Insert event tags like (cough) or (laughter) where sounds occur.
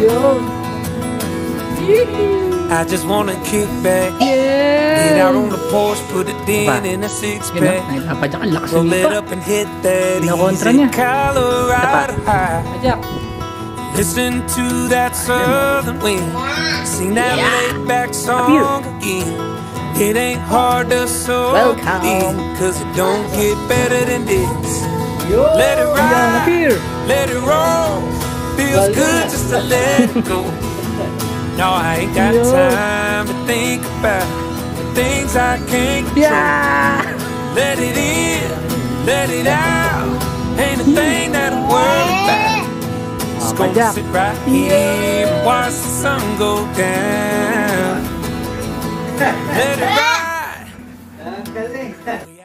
Yun. I just wanna kick back. Yeah. Get out on the porch, put it in in a six Yun o, pack. napapadyak ang lakas ng Roll it up and hit that Kinokontra easy. Colorado high. Listen to that southern wind. Sing that laid back song again. It ain't hard to soak Welcome. in, cause it don't get better than this. Let it Yan, ride, appear. let it roll. Feels good just to let it go. (laughs) No, I ain't got time to think about the things I can't control. Yeah. Let it in, let it out. Ain't a thing that I worry about. Just gonna sit right here and watch the sun go down. (laughs) Let it ride.